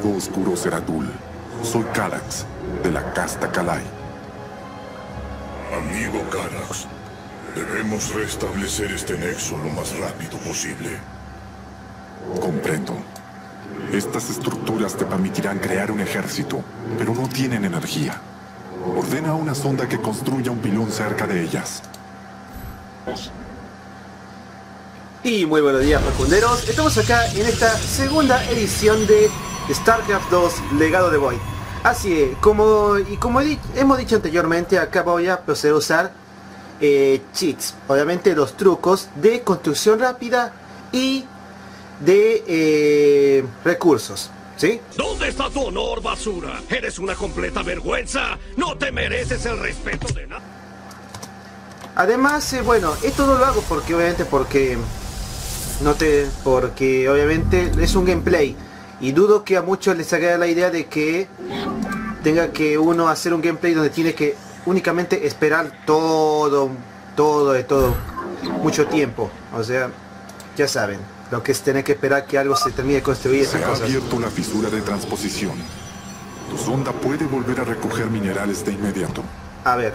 lado oscuro Seratul. Soy Calax, de la casta Kalai. Amigo Carax, debemos restablecer este nexo lo más rápido posible. Comprendo. Estas estructuras te permitirán crear un ejército, pero no tienen energía. Ordena a una sonda que construya un pilón cerca de ellas. Y muy buenos días facunderos, estamos acá en esta segunda edición de StarCraft 2 Legado de Void. Así es, como, y como he hemos dicho anteriormente, acá voy a proceder a usar eh, cheats, obviamente los trucos de construcción rápida y de eh, recursos. ¿Sí? ¿Dónde está tu honor, basura? Eres una completa vergüenza. No te mereces el respeto de nada. Además, eh, bueno, esto no lo hago porque obviamente porque no te porque obviamente es un gameplay y dudo que a muchos les haga la idea de que tenga que uno hacer un gameplay donde tiene que únicamente esperar todo todo de todo mucho tiempo, o sea, ya saben. Lo que es tener que esperar que algo se termine de construir Se ha abierto la fisura de transposición. Tu sonda puede volver a recoger minerales de inmediato. A ver,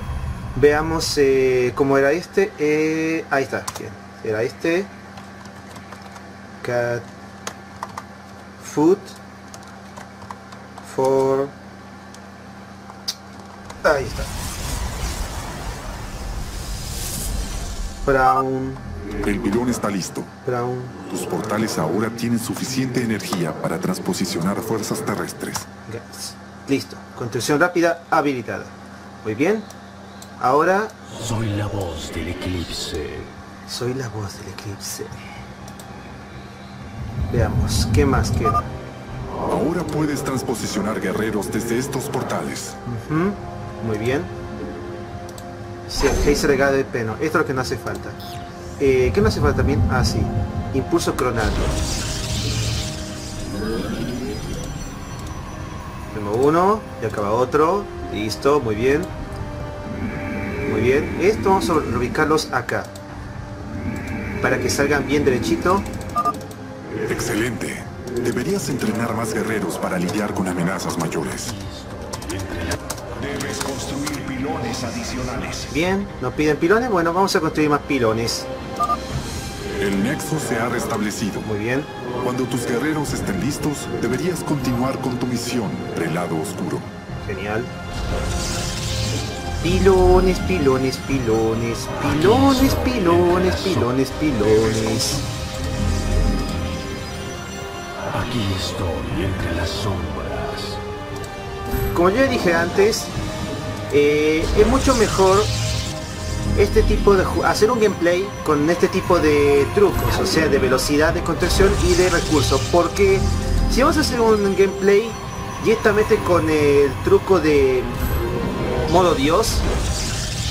veamos eh, cómo era este. Eh, ahí está, bien. Era este. Cat Food for Ahí está. Brown. El pilón está listo. Brown. Tus portales ahora tienen suficiente energía para transposicionar fuerzas terrestres. Gas. Listo. Construcción rápida habilitada. Muy bien. Ahora Soy la voz del eclipse. soy la voz del eclipse. Veamos, ¿qué más queda? Ahora puedes transposicionar guerreros desde estos portales. Ujú, Muy bien. Sí, Geyser de peno. Esto es lo que no hace falta. Eh, ¿Qué no hace falta también? Ah, sí. Impulso cronal. Tengo uno, y acaba otro. Listo, muy bien. Muy bien. Esto vamos a ubicarlos acá. Para que salgan bien derechito. Excelente. Deberías entrenar más guerreros para lidiar con amenazas mayores. Debes construir pilones adicionales. Bien, nos piden pilones. Bueno, vamos a construir más pilones. El nexo se ha restablecido. Muy bien. Cuando tus guerreros estén listos, deberías continuar con tu misión, Prelado Oscuro. Genial. Pilones, pilones, pilones, pilones, pilones, pilones, pilones. Aquí estoy entre las sombras. Como yo dije antes, eh, es mucho mejor este tipo de hacer un gameplay con este tipo de trucos, o sea, de velocidad de construcción y de recursos, porque si vamos a hacer un gameplay directamente con el truco de modo Dios,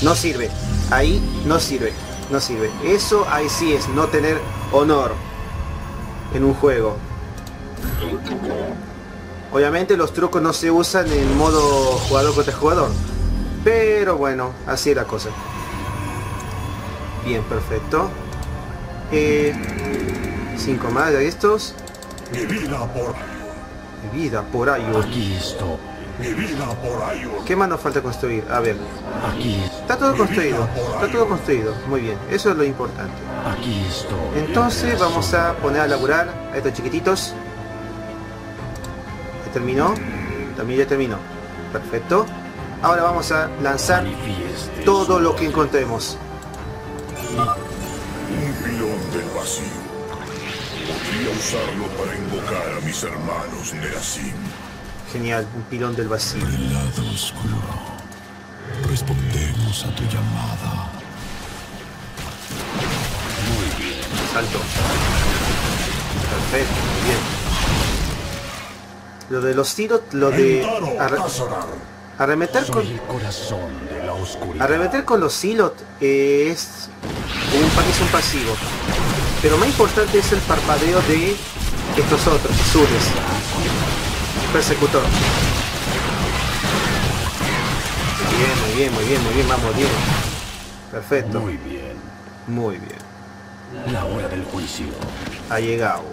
no sirve. Ahí no sirve, no sirve. Eso ahí sí es no tener honor en un juego. Obviamente los trucos no se usan en modo jugador contra jugador. Pero bueno, así es la cosa. Bien, perfecto. Eh, cinco más de estos. Mi vida por Mi vida por ahí. Aquí estoy. mi vida por ahí. ¿Qué más nos falta construir? A ver. Aquí, Está todo construido. Está todo construido. Muy bien. Eso es lo importante. aquí estoy. Entonces vamos a poner a laburar a estos chiquititos. ¿Ya terminó? También ya terminó. Perfecto. Ahora vamos a lanzar todo lo que encontremos. Un pilón del vacío. Podría usarlo para invocar a mis hermanos Nerasim. Genial, un pilón del vacío. El lado oscuro. Respondemos a tu llamada. Salto. Perfecto, muy bien. Lo de los tiros, lo de arre- arremeter con Soy el corazón de la oscuridad. arremeter con los silot eh, es un, es un pasivo. Pero más importante es el parpadeo de estos otros azules. Persecutor. Muy bien, muy bien, muy bien, muy bien, vamos bien. Perfecto. Muy bien. Muy bien. La hora del juicio. Ha llegado.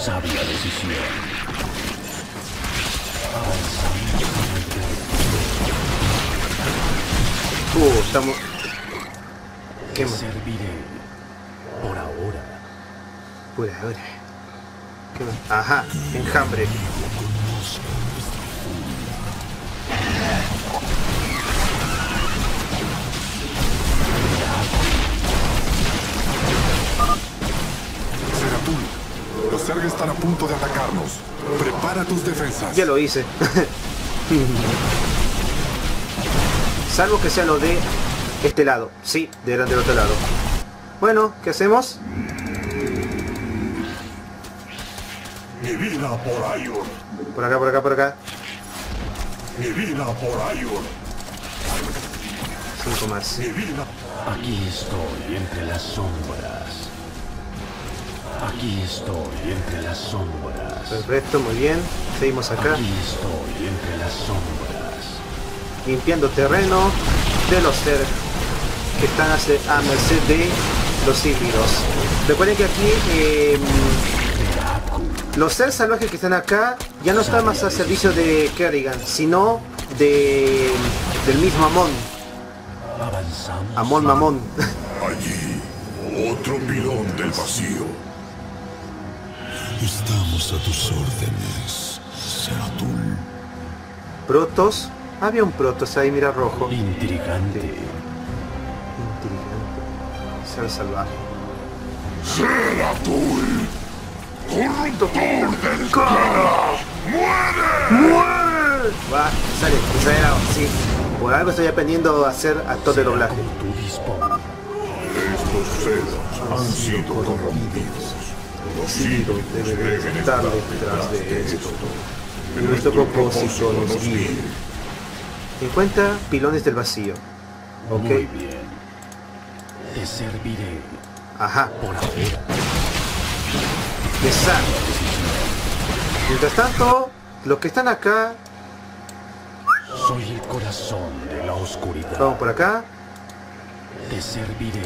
Sabia decisión. Uh, estamos... ¿Qué más? serviré. Por ahora. Pura hora. ¿Qué más? Ajá, enjambre. Zerg están a punto de atacarnos. Prepara tus defensas. Ya lo hice. Salvo que sea lo de este lado. Sí, de del otro lado. Bueno, ¿qué hacemos? Mi vida por Iron. Por acá, por acá, por acá. Mi vida por Iron. Cinco más. Mi vida. Aquí estoy entre las sombras. Aquí estoy entre las sombras. Perfecto, muy bien. Seguimos acá. Aquí estoy entre las sombras. Limpiando terreno de los ser que están a merced de los híbridos. Recuerden que aquí eh, los seres salvajes que están acá ya no están más a servicio de Kerrigan, sino de del mismo Amon. Amon Mamón. Allí. Otro pilón del vacío. Estamos a tus órdenes, Seratul. Protos, había un Protos ahí, mira rojo. Intrigante. Intrigante. Ser salvaje. Seratul. Corruptor del Va, sale, exagerado, sí. Por algo estoy aprendiendo a hacer actor de doblaje. Estos seres han sido corrompidos. Ídolos debe estar detrás de esto. Y Nuestro propósito nos guía. 50 pilones del vacío. Ok. Muy bien. Te serviré. Ajá. Por ahora. Exacto. Mientras tanto, los que están acá, Soy el corazón de la oscuridad. vamos por acá. Te serviré.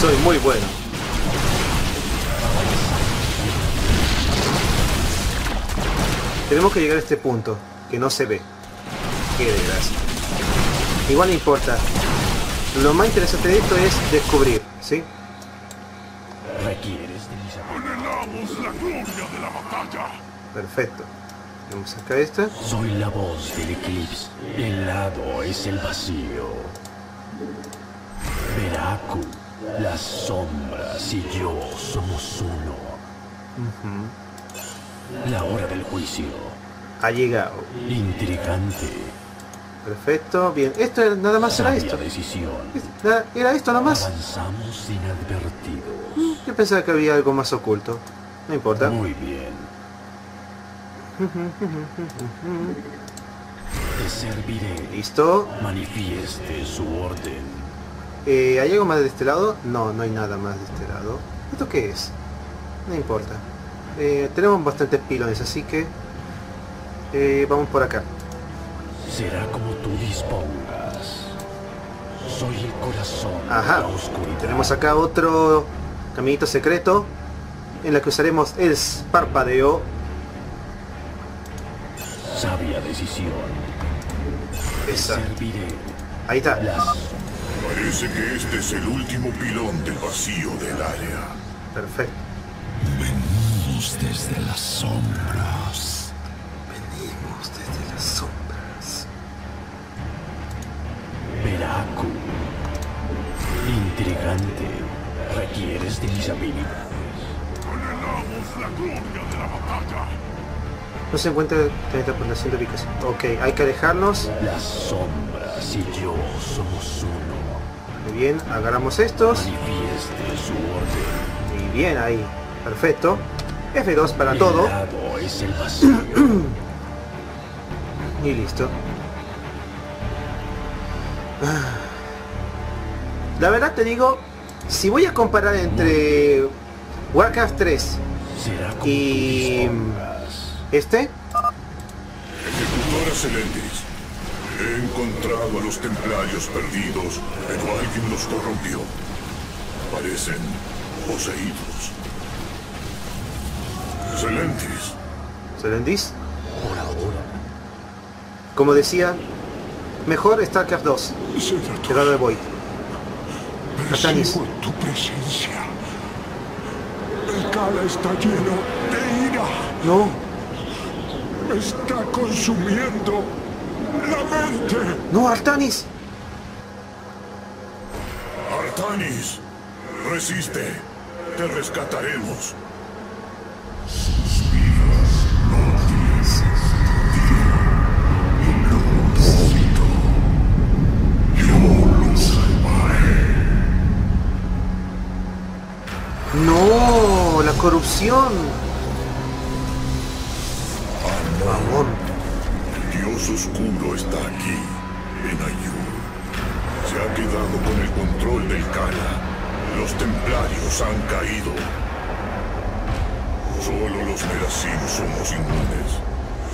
Soy muy bueno. Tenemos que llegar a este punto, que no se ve. Qué desgracia. Igual no importa. Lo más interesante de esto es descubrir, ¿sí? Requieres de mis habilidades. Anhelamos la gloria de la batalla. Perfecto. Vamos acá esta. Soy la voz del eclipse. El lado es el vacío. Veraku, las sombras y yo somos uno. La hora del juicio. Ha llegado. Intrigante. Perfecto, bien. Esto era- nada más era Sabia esto. decisión. Nada- Era esto nomás. Avanzamos inadvertidos. Yo pensaba que había algo más oculto. No importa. Muy bien. Te serviré. Listo. Manifieste su orden. Eh, ¿Hay algo más de este lado? No, no hay nada más de este lado. ¿Esto qué es? No importa. Eh, tenemos bastantes pilones, así que... eh, vamos por acá. Será como tú dispongas. Soy el corazón Ajá. de la oscuridad. Tenemos acá otro caminito secreto en la que usaremos el parpadeo. Sabia decisión. Esa. serviré. Ahí está. Las Parece que este es el último pilón del vacío del área. Perfecto. Venimos desde las sombras. Venimos desde las sombras. Veraku. Intrigante. Requieres de mis habilidades. Anhelamos la gloria de la batalla. No se encuentra teletransportación de ubicación. Ok, hay que alejarnos. Las sombras y yo somos uno. Muy bien, agarramos estos. Manifieste su orden. Y bien, ahí. Perfecto. F2 para todo. Es el vacío. Y listo. Ah. La verdad te digo, si voy a comparar entre Warcraft 3, Será como Y- este, Señora Celendis, he encontrado a los templarios perdidos, pero alguien los corrompió. Parecen poseídos. Celendis, ¿Celendis? Por ahora. Como decía, mejor StarCraft 2 Zeratul, que Dark Void. Artanis. percibo tu presencia. El Kala está lleno de ira. No, Me está consumiendo. No, Artanis. Artanis, resiste. Te rescataremos. No, la corrupción. Amor. Dios oscuro está aquí, en Ayur. Se ha quedado con el control del Kala. Los templarios han caído. Solo los Merasim somos inmunes,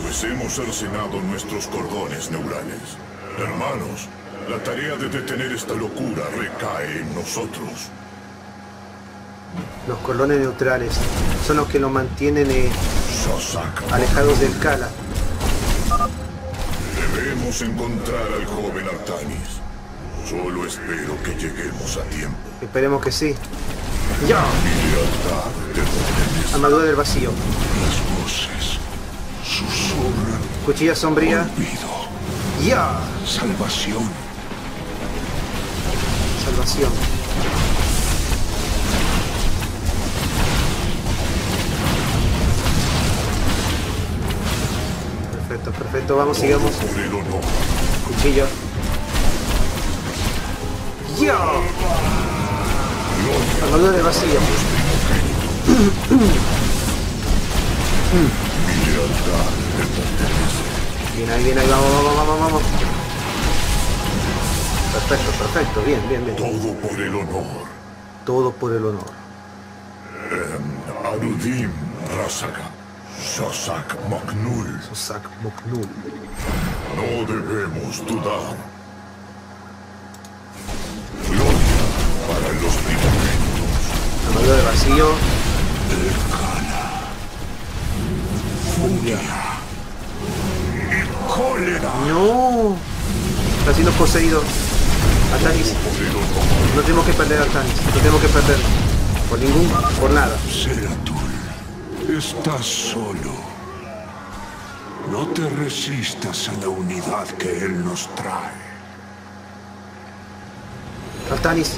pues hemos cercenado nuestros cordones neurales. Hermanos, la tarea de detener esta locura recae en nosotros. Los colones neutrales son los que nos mantienen eh, alejados del Kala. Debemos encontrar al joven Artanis. Solo espero que lleguemos a tiempo. Esperemos que sí. ¡Ya! Armadura del vacío. Las voces susurran Cuchilla sombría. olvido, ¡Ya! salvación. Salvación. Perfecto. Vamos, sigamos. Cuchillo. ¡Ya! Armadura del vacío. Bien ahí, bien ahí. Vamos, vamos, vamos, vamos. Perfecto, perfecto. Bien, bien, bien. Todo por el honor. Todo por el honor. Arudim Rasaga. Shosak Maknul. Sosak Moknul. No debemos dudar. Gloria para los primogénitos. Armadura del vacío. Cólera. No. Está siendo poseído. Honor. No tenemos que perder a. No tenemos que perder. Por ningún. Por nada. Zeratul, estás solo. No te resistas a la unidad que él nos trae. Artanis.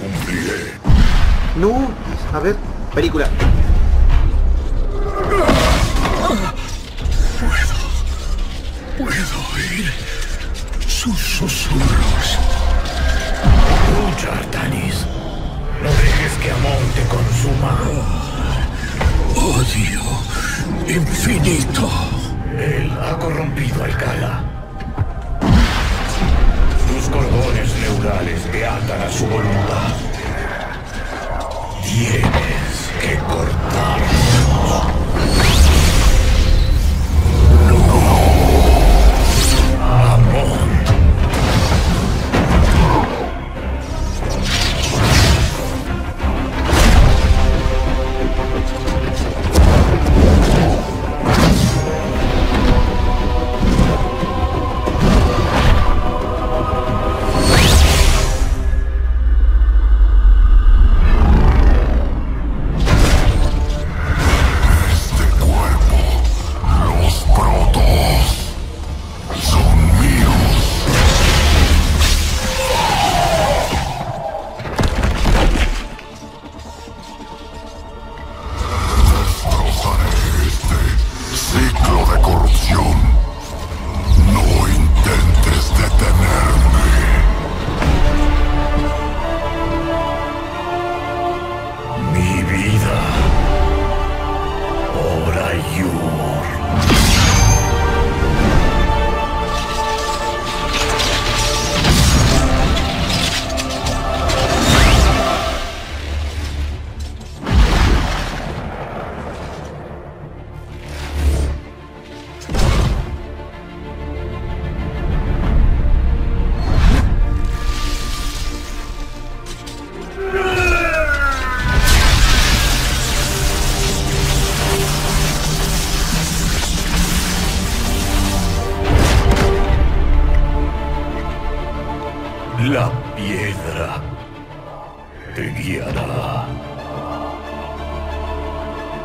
Cumpliré. No. A ver. Película. Puedo oír sus susurros. Lucha, Amon te consuma. Odio infinito. Él ha corrompido al Kala. Sus cordones neurales te atan a su voluntad. Tienes que cortarlos.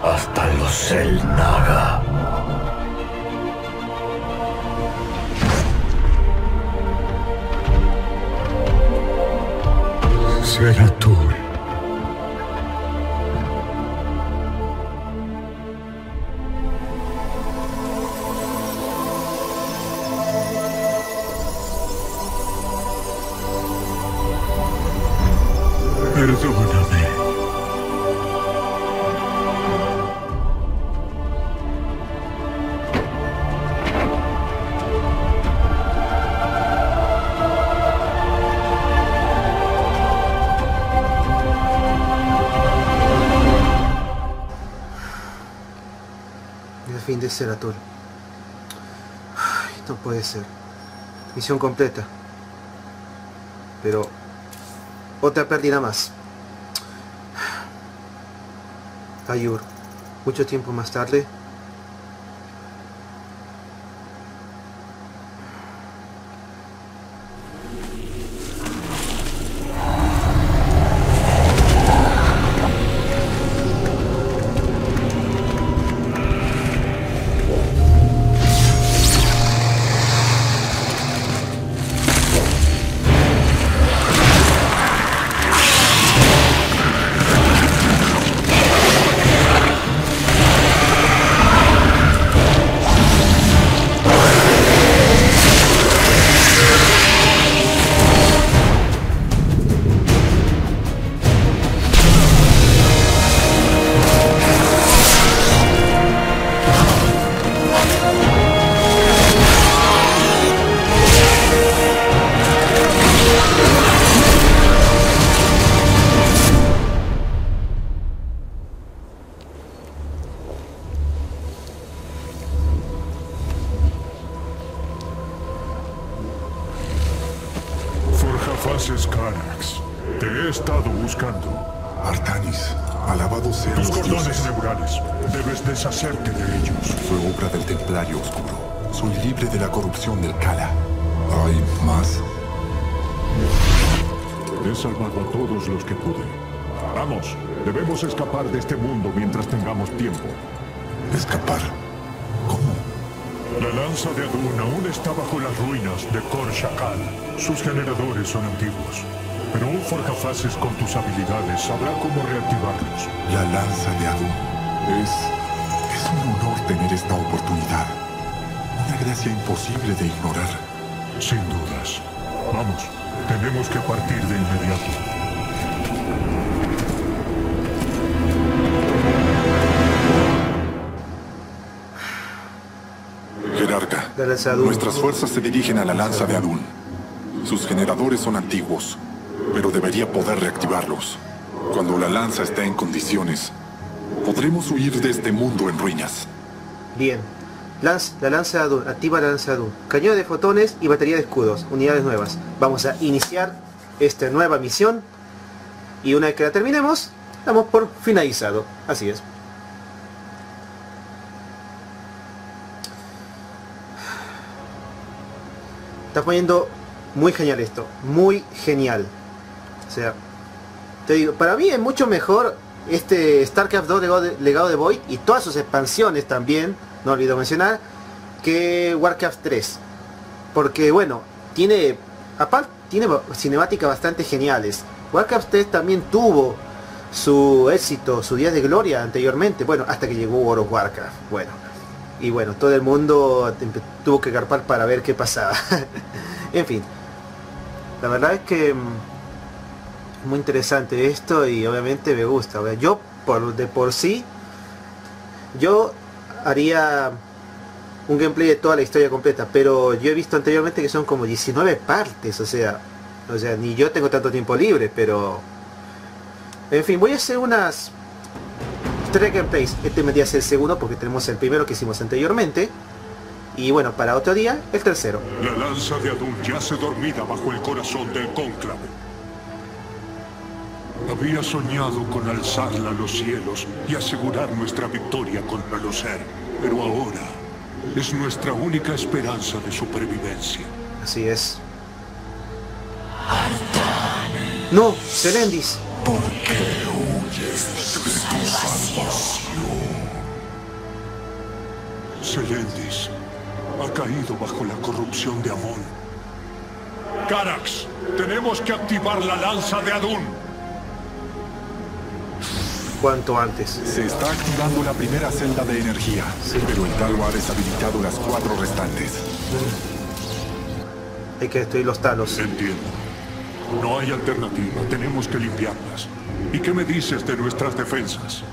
Hasta los El Naga. Seratul. Ay, no puede ser. Misión completa. Pero otra pérdida más. Ayur. Mucho tiempo más tarde. Mientras tengamos tiempo. ¿Escapar? ¿Cómo? La lanza de Adun aún está bajo las ruinas de Kor Shakal. Sus generadores son antiguos. Pero un forjafaces con tus habilidades sabrá cómo reactivarlos. La lanza de Adun. Es... es un honor tener esta oportunidad. Una gracia imposible de ignorar. Sin dudas. Vamos, tenemos que partir de inmediato. Nuestras fuerzas se dirigen a la lanza de Adun. Sus generadores son antiguos, pero debería poder reactivarlos. Cuando la lanza esté en condiciones, podremos huir de este mundo en ruinas. Bien. Lanz- la lanza de Adun. Activa la lanza de Adun. Cañón de fotones y batería de escudos. Unidades nuevas. Vamos a iniciar esta nueva misión. Y una vez que la terminemos, damos por finalizado. Así es. Está poniendo muy genial esto. Muy genial. O sea, te digo, para mí es mucho mejor este StarCraft 2 legado de, legado de Void y todas sus expansiones también, no olvido mencionar, que Warcraft 3. Porque bueno, tiene aparte tiene cinemáticas bastante geniales. Warcraft 3 también tuvo su éxito, su día de gloria anteriormente, bueno, hasta que llegó World of Warcraft. Bueno, y bueno, todo el mundo tuvo que garpar para ver qué pasaba. en fin, la verdad es que mm, muy interesante esto y obviamente me gusta. Yo por de por sí, yo haría un gameplay de toda la historia completa, pero yo he visto anteriormente que son como 19 partes, o sea, o sea, ni yo tengo tanto tiempo libre, pero en fin, voy a hacer unas tres gameplays. Este vendría a ser el segundo porque tenemos el primero que hicimos anteriormente. Y bueno, para otro día, el tercero. La lanza de Adun yace dormida bajo el corazón del cónclave. Había soñado con alzarla a los cielos y asegurar nuestra victoria contra los Ser, pero ahora es nuestra única esperanza de supervivencia. Así es. Arde No, Selendis. Selendis ha caído bajo la corrupción de Amon. Carax, tenemos que activar la lanza de Adun. Cuanto antes. Se está activando la primera celda de energía, pero el talo ha deshabilitado las cuatro restantes. Hay que destruir los talos. Entiendo. No hay alternativa, tenemos que limpiarlas. ¿Y qué me dices de nuestras defensas?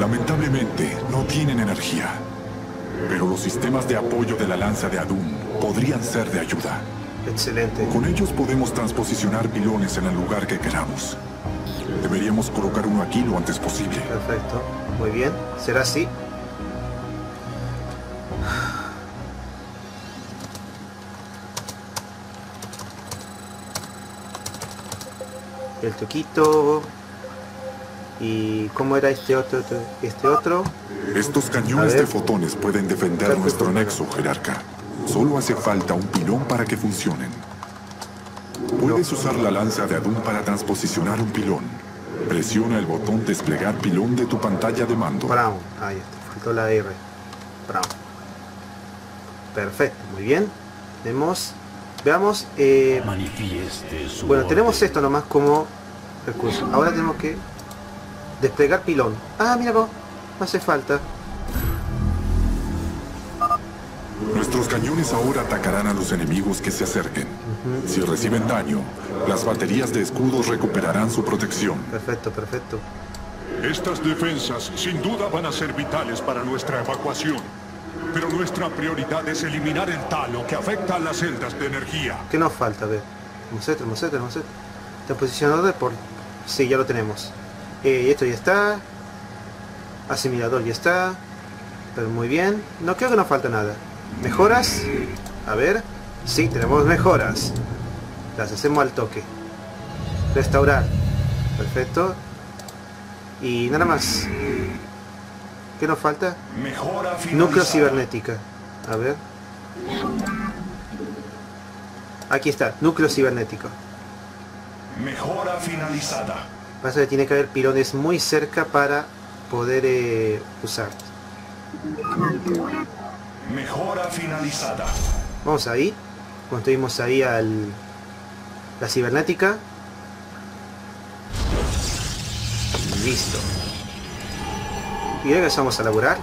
Lamentablemente, no tienen energía. Pero los sistemas de apoyo de la lanza de Adun podrían ser de ayuda. Excelente. Con ellos podemos transposicionar pilones en el lugar que queramos. Deberíamos colocar uno aquí lo antes posible. Perfecto. Muy bien. ¿Será así? El toquito. ¿Y cómo era este otro? Este otro? Estos cañones de fotones pueden defender nuestro nexo, jerarca. Solo hace falta un pilón para que funcionen. Puedes usar la lanza de Adun para transposicionar un pilón. Presiona el botón desplegar pilón de tu pantalla de mando. Brown. Ahí está. Faltó la R. Brown. Perfecto. Muy bien. Tenemos... Veamos. eh, Manifieste su Bueno, tenemos esto nomás como recurso. Ahora tenemos que desplegar pilón. Ah, mira vos, no hace falta. Nuestros cañones ahora atacarán a los enemigos que se acerquen. Si reciben daño, las baterías de escudos recuperarán su protección. Perfecto, perfecto. Estas defensas sin duda van a ser vitales para nuestra evacuación. Pero nuestra prioridad es eliminar el talo que afecta a las celdas de energía. ¿Qué nos falta? A ver. Termoset, termoset, termoset. Transposicionador de por... Sí, ya lo tenemos. Eh, esto ya está. Asimilador ya está. Pero muy bien. No creo que nos falta nada. ¿Mejoras? A ver. Sí, tenemos mejoras. Las hacemos al toque. Restaurar. Perfecto. Y nada más. ¿Qué nos falta? Mejora Núcleo cibernética. A ver. Aquí está, núcleo cibernético. Mejora finalizada. Pasa que tiene que haber pilones muy cerca para poder eh, usar. Mejora finalizada. Vamos ahí. Construimos ahí al la cibernética. Listo. Y regresamos a laburar.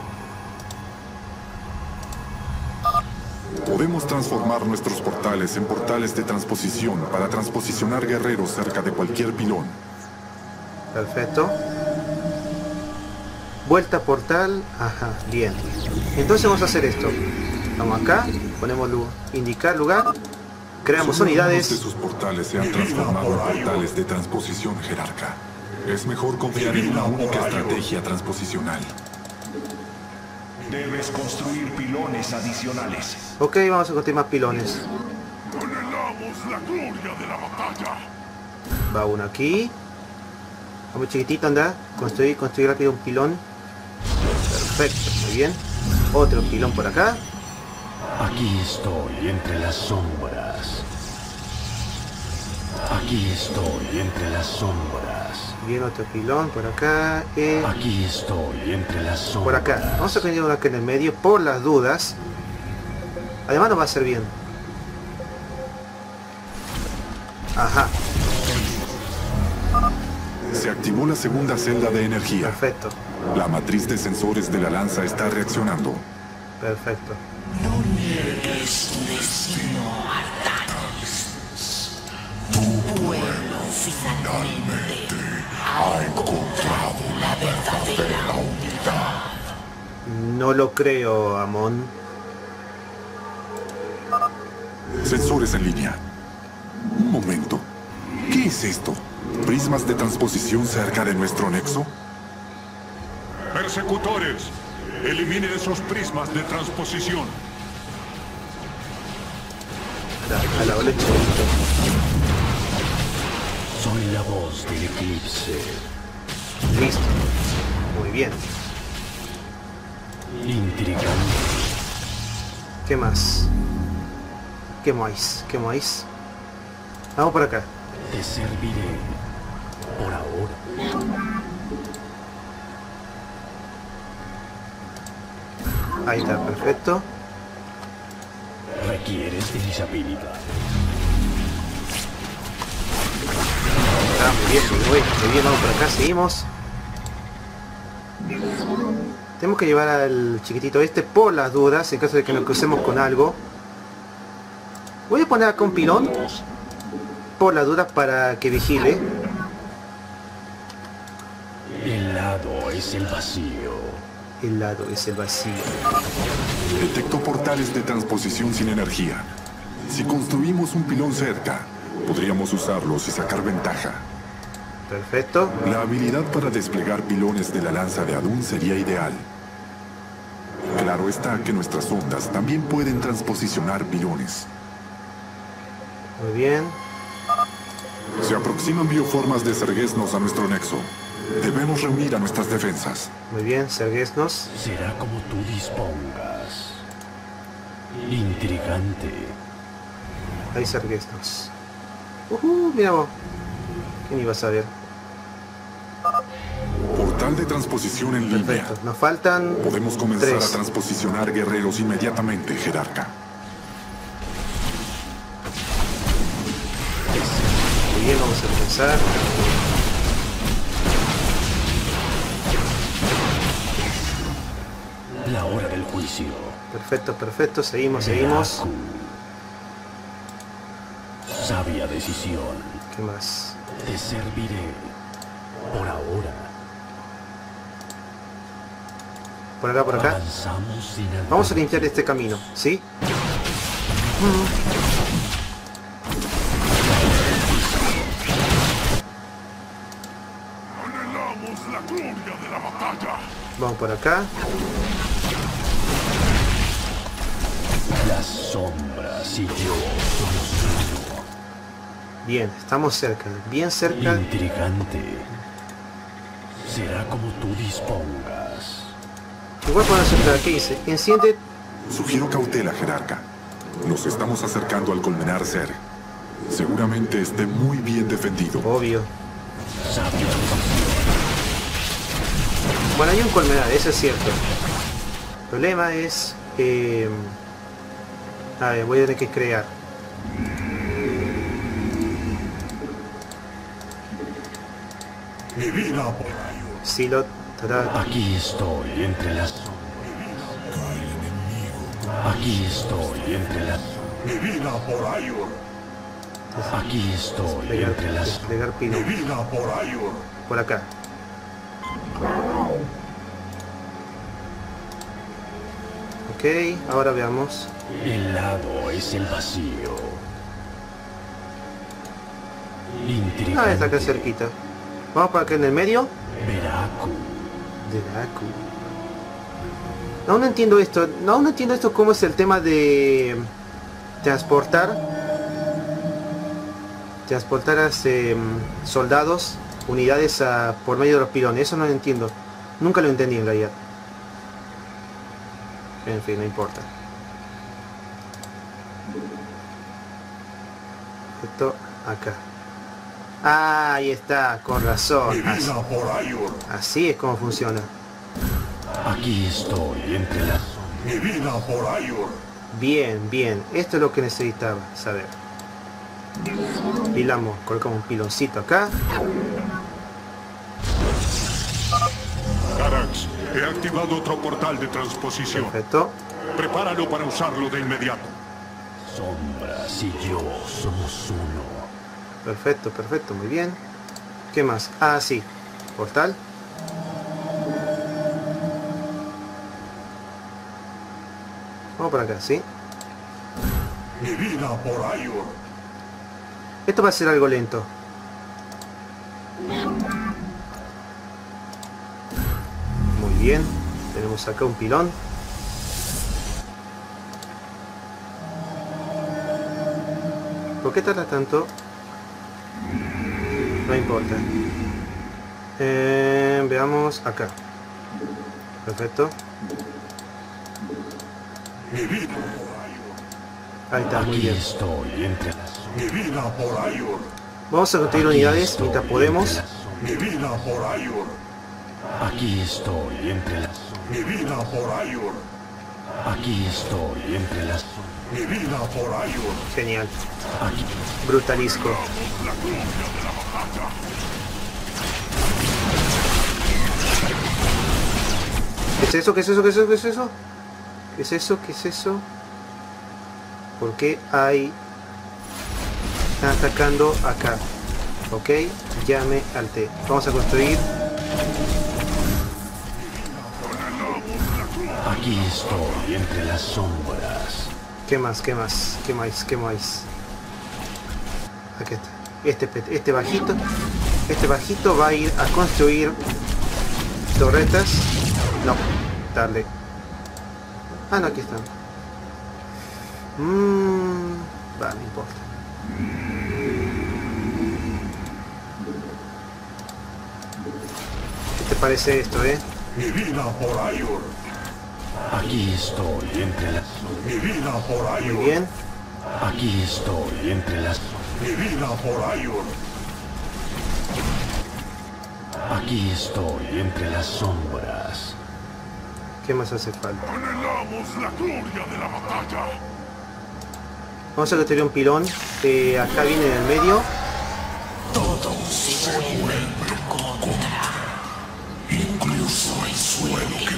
Podemos transformar nuestros portales en portales de transposición para transposicionar guerreros cerca de cualquier pilón. Perfecto. Vuelta portal. Ajá, bien. Entonces vamos a hacer esto. Vamos acá, ponemos lu- indicar lugar, creamos Solo algunos de unidades. sus portales se han transformado en portales de transposición jerarca. Es mejor confiar en una única estrategia transposicional. Debes construir pilones adicionales. Ok, vamos a construir más pilones. Anhelamos la gloria de la batalla. Va uno aquí. Vamos chiquitito, anda. Construir, construir rápido un pilón. Perfecto, muy bien. Otro pilón por acá. Aquí estoy entre las sombras. Aquí estoy entre las sombras. Bien, otro pilón por acá. eh, Aquí estoy entre las sombras. por acá. Vamos a poner uno acá en el medio por las dudas. Además nos va a hacer bien. Ajá, Se activó la segunda celda de energía. perfecto. La matriz de sensores de la lanza está reaccionando. Perfecto. No lo creo, Amon. Sensores en línea. Un momento. ¿Qué es esto? ¿Prismas de transposición cerca de nuestro nexo? Persecutores, eliminen esos prismas de transposición. Soy la voz del eclipse. Listo. Muy bien. Intrigante. ¿Qué más? ¿Qué más? ¿Qué más? Vamos por acá. Te serviré. Por ahora. Ahí está, perfecto. Requieres disabilidad. Ah, muy bien, muy bien, muy bien, vamos por acá, seguimos. Tenemos que llevar al chiquitito este por las dudas, en caso de que nos crucemos con algo. Voy a poner acá un pilón, por las dudas para que vigile. El lado es el vacío. El lado es el vacío. Detecto portales de transposición sin energía. Si construimos un pilón cerca, podríamos usarlos y sacar ventaja. Perfecto. La habilidad para desplegar pilones de la lanza de Adun sería ideal. Claro está que nuestras ondas también pueden transposicionar pilones. Muy bien. Se aproximan bioformas de Sergesnos a nuestro nexo. Debemos reunir a nuestras defensas. Muy bien, Sergesnos. Será como tú dispongas. Intrigante. Ahí Sergesnos. Uh mira vos. ¿Quién iba a saber? Portal de transposición en línea. Perfecto. Nos faltan Podemos comenzar tres. a transposicionar guerreros inmediatamente, jerarca. Muy bien, vamos a comenzar. La hora del juicio. Perfecto, perfecto. Seguimos, seguimos. Decisión. ¿Qué más? Te serviré. Por ahora. Por acá, por acá. Vamos a limpiar este camino, ¿sí? Anhelamos la gloria de la batalla. Vamos por acá. Las sombras y yo Bien, estamos cerca. Bien cerca. Intrigante. Será como tú dispongas. Igual podemos hacer ¿Qué dice? Enciende. Sugiero cautela, jerarca. Nos estamos acercando al colmenar Ser. Seguramente esté muy bien defendido. Obvio. Bueno, hay un colmenar, eso es cierto. El problema es... eh, a ver, voy a tener que crear. Mi vida por ahí. Silo. tará. Aquí estoy entre las Aquí estoy entre las Mi vida por ahí. Aquí estoy Desplegar, entre las desplegar pino. Mi vida por ahí. Por acá. Ok, ahora veamos. El lado es el vacío. Ah, está acá Intrigante. cerquita. Vamos para acá en el medio. Veraku. De Aku. No, entiendo esto. No, no entiendo esto cómo es el tema de transportar. Transportar a mm, soldados, unidades a- por medio de los pilones. Eso no lo entiendo. Nunca lo entendí en realidad. En fin, no importa. Esto acá. Ah, ahí está, con razón. Así, así es como funciona. Aquí estoy entre las Mi vida por ahí. Bien, bien. Esto es lo que necesitaba saber. Pilamos, colocamos un piloncito acá. Carax, he activado otro portal de transposición. Perfecto. Prepáralo para usarlo de inmediato. sombras y yo somos uno. Perfecto, perfecto, muy bien. ¿Qué más? Ah, sí. Portal. Vamos por acá, ¿sí? Mi vida por. Esto va a ser algo lento. Muy bien. Tenemos acá un pilón. ¿Por qué tarda tanto? No importa. Eh, veamos acá. Perfecto. Ahí está, muy Aquí bien. estoy entre. Vamos a construir unidades mientras podemos. Mi vida por Ayur. Aquí estoy entre las Mi vida por Ayur. Aquí estoy entre las Mi vida por Ayur. Genial. Aquí Brutalisco. ¿Qué es eso? ¿Qué es eso? ¿Qué es eso? ¿Qué es eso? ¿Qué es eso? ¿Qué es eso? ¿Por qué hay... Están atacando acá. Ok, llame al T. Vamos a construir... aquí estoy entre las sombras. ¿Qué más? ¿Qué más? ¿Qué más? ¿Qué más? Aquí está. Este, este bajito. Este bajito va a ir a construir torretas. No, darle. Ah, no, aquí están. Mmm. Va, no importa. ¿Qué te parece esto, eh? Mi vida por Ayur. Aquí estoy entre las Mi vida por Muy bien. Aquí estoy entre las Mi vida por Ayur. Aquí estoy entre las sombras. ¿Qué más hace falta? Anhelamos la gloria de la batalla. Vamos a construir un pilón. eh, acá viene en el medio. Incluso el suelo que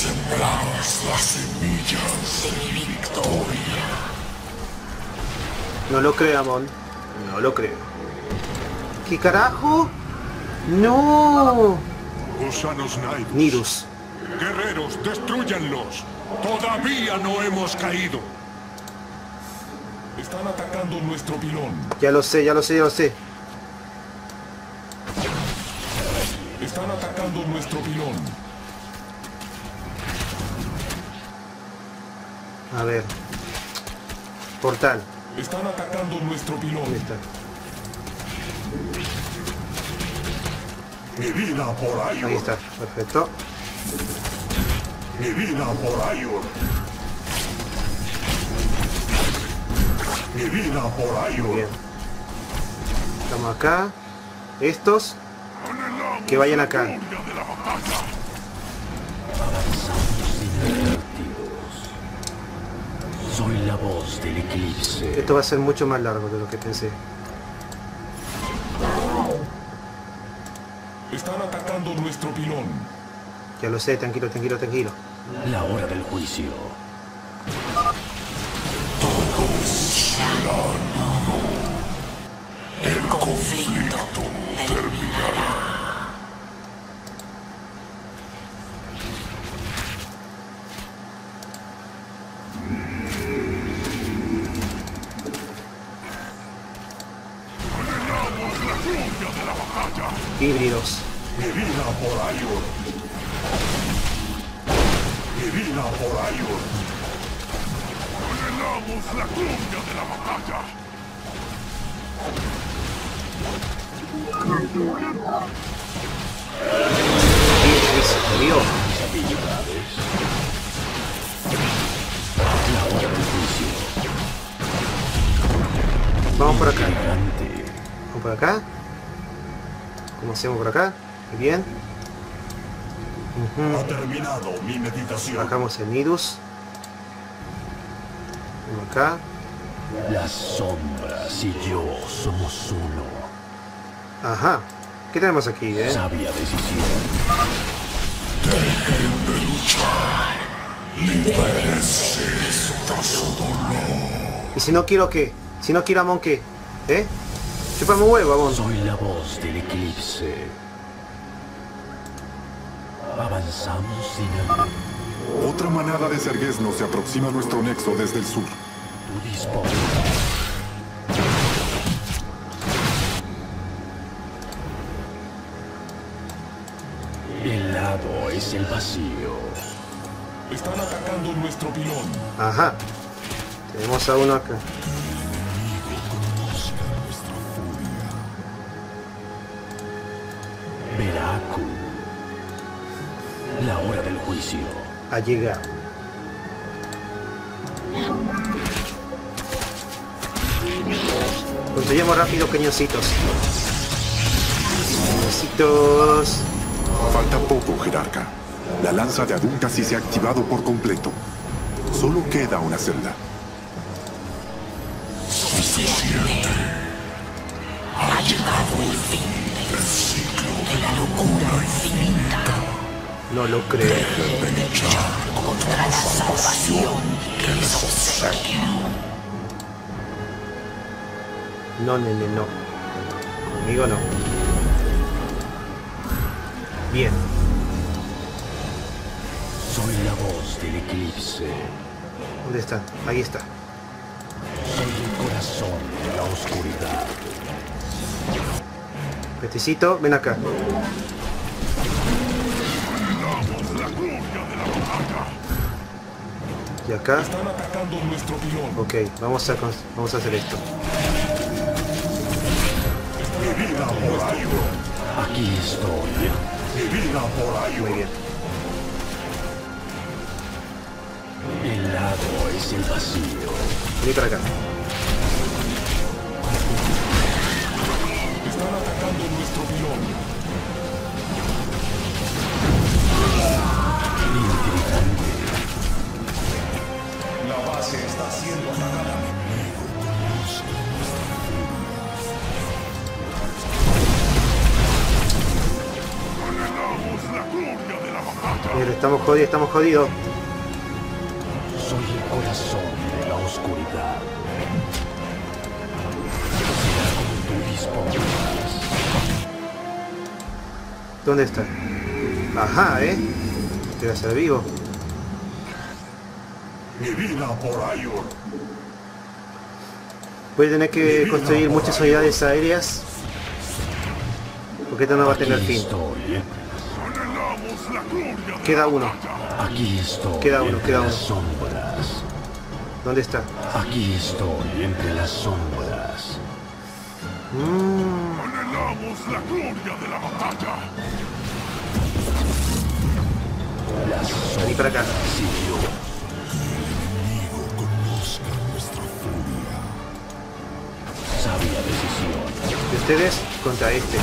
tiene sembradas las semillas de victoria. No lo creo, Amon. No lo creo. ¿Qué carajo? No. Gusanos Naidus. Nidus. Guerreros, destruyanlos. Todavía no hemos caído. Están atacando nuestro pilón. Ya lo sé, ya lo sé, ya lo sé. Están atacando nuestro pilón. A ver. Portal. Están atacando nuestro ¿Dónde pilón. está? Mi vida por Ahí está. Perfecto. Mi vida por Ayur. Mi vida por Ayur. bien. Estamos acá. Estos. Que vayan acá. Soy la voz del eclipse. Esto va a ser mucho más largo de lo que pensé. Están atacando nuestro pilón. Ya lo sé, tranquilo, tranquilo, tranquilo. La hora del juicio. Híbridos. Por Ayur. Por Ayur. La gloria de la batalla. Vamos por acá. Vamos por acá. ¿Cómo hacemos por acá? Muy bien. Ha terminado mi meditación. Bajamos el Nidus. Vamos acá. Las sombras y yo somos uno. Ajá. ¿Qué tenemos aquí, eh? Sabia decisión. ¿Y si no quiero qué? Si no quiero a Amon qué? ¿Eh? Chúpame un huevo, Amon. Soy la voz del eclipse. Avanzamos sin el... Otra manada de serguesnos se aproxima a nuestro nexo desde el sur. Tú dispones. El lado es el vacío. Están atacando nuestro pilón. Ajá. Tenemos a uno acá. juicio ha llegado. Pues Construyamos rápido, cañoncitos. Cañoncitos. Falta poco, jerarca. La lanza de Adun casi se ha activado por completo. Solo queda una celda. Suficiente. Ha llegado el fin del ciclo de la locura infinita. No lo creo. No, nene, no. Conmigo no. Bien. Soy la voz del eclipse. ¿Dónde está? Ahí está. Soy el corazón de la oscuridad. Petecito, ven acá. Y acá. Están atacando nuestro pilón. Ok, vamos a, vamos a hacer esto. Mi vida por ahí. Aquí estoy. Mi vida por ahí. Muy bien. El lado es el vacío. Vení para acá. Están atacando nuestro pilón. Intrigante. Está siendo atacada. Mira, estamos jodidos, estamos jodidos. Soy el corazón de la oscuridad. ¿Dónde está? Ajá, ¿eh? Te va a ser vivo. Mi vida por ahí. Voy a tener que construir muchas unidades aéreas. Porque esto no va a tener fin. de Queda uno. Aquí estoy. Queda uno, entre queda las uno. sombras. ¿Dónde está? Aquí estoy entre las sombras. Mm, Anhelamos la gloria de la batalla. Las vení para acá. Y ustedes contra este.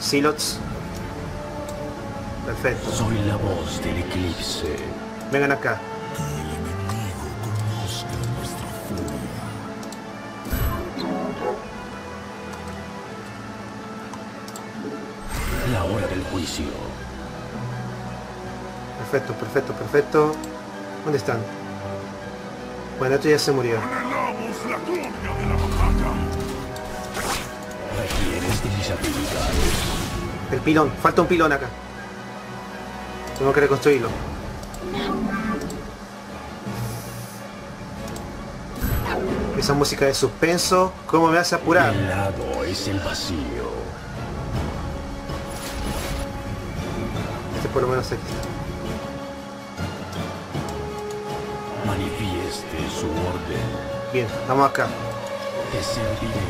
Silots. Perfecto. Soy la voz del eclipse. Vengan acá. La hora del juicio. Perfecto, perfecto, perfecto. ¿Dónde están? Bueno, esto ya se murió. Anhelamos la gloria de la batalla. Requieres de mis habilidades. El pilón. Falta un pilón acá. Tengo que reconstruirlo. Esa música de suspenso, ¿cómo me hace apurar? El lado es el vacío. Este por lo menos aquí está. Manifieste su orden. Bien, vamos acá. Serviré.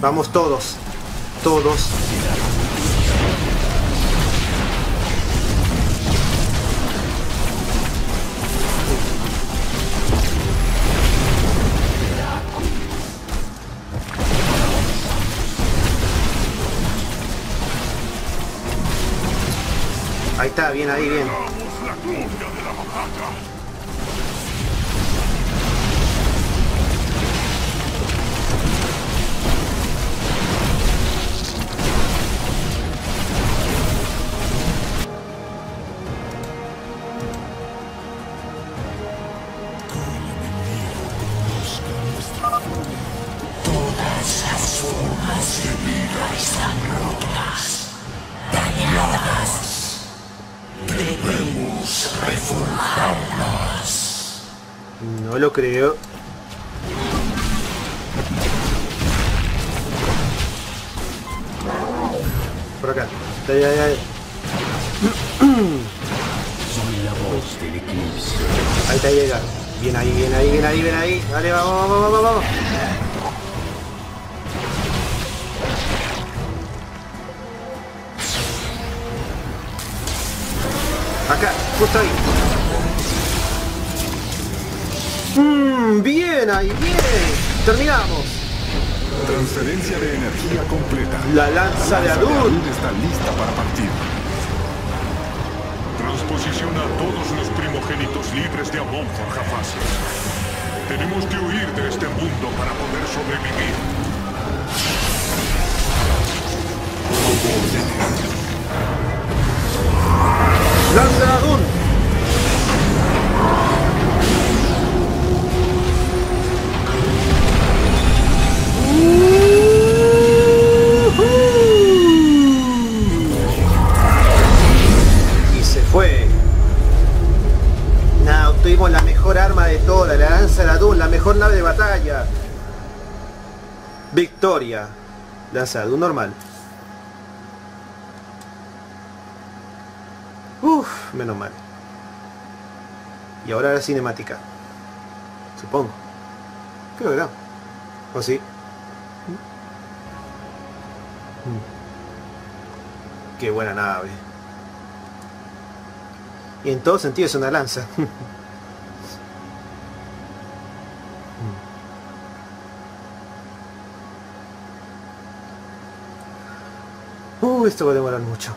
Vamos todos. Todos. Está, bien ahí, bien. Acá, justo ahí. Mmm, bien ahí, bien. Terminamos. Transferencia de energía completa. La lanza de Adun. está lista para partir. Transposiciona a todos los primogénitos libres de Amon Forjafaces. Tenemos que huir de este mundo para poder sobrevivir. ¡Lanza de Adun! Y se fue. Now, tuvimos la mejor arma de todas, la lanza de Adun, la mejor nave de batalla. Victoria. Lanza Adun normal. Menos mal. Y ahora la cinemática. Supongo. Creo que no. ¿O sí? Mm. Qué buena nave. Y en todo sentido es una lanza. Uh, esto va a demorar mucho.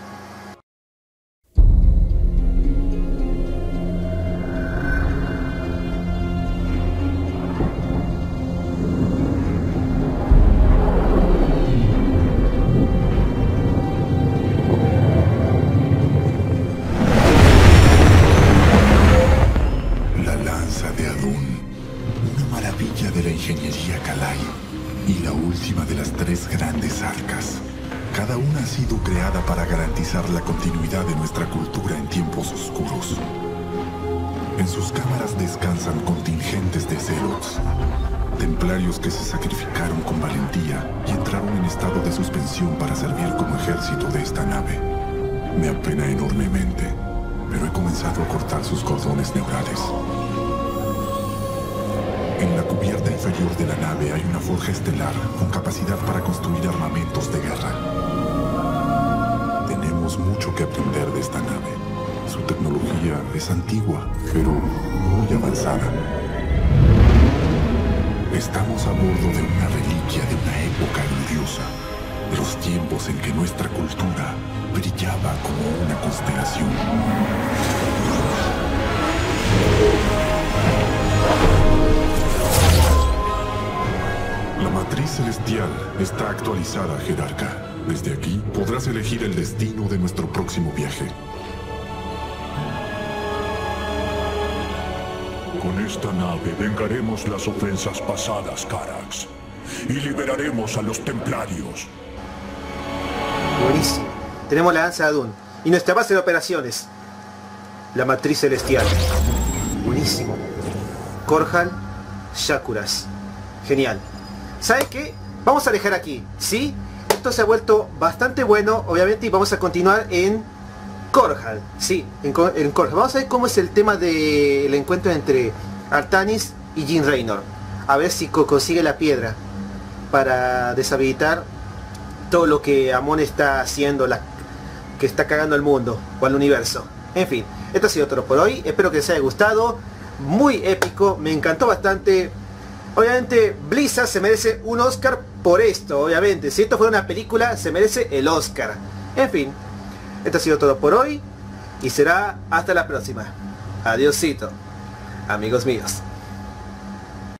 Brillaba como una constelación. La matriz celestial está actualizada, jerarca. Desde aquí podrás elegir el destino de nuestro próximo viaje. Con esta nave vengaremos las ofensas pasadas, Carax. Y liberaremos a los templarios. Tenemos la lanza de Adun. Y nuestra base de operaciones. La matriz celestial. Buenísimo. Korhal, Shakuras. Genial. ¿Sabe qué? Vamos a dejar aquí, ¿sí? Esto se ha vuelto bastante bueno, obviamente, y vamos a continuar en Korhal. Sí, en, en. Vamos a ver cómo es el tema del encuentro entre Artanis y Jin Raynor. A ver si co- consigue la piedra para deshabilitar todo lo que Amon está haciendo, la, que está cagando al mundo o al universo. En fin, esto ha sido todo por hoy. Espero que les haya gustado. Muy épico, me encantó bastante. Obviamente Blizzard se merece un Oscar por esto, obviamente. Si esto fuera una película, se merece el Oscar. En fin, esto ha sido todo por hoy y será hasta la próxima. Adiosito, amigos míos.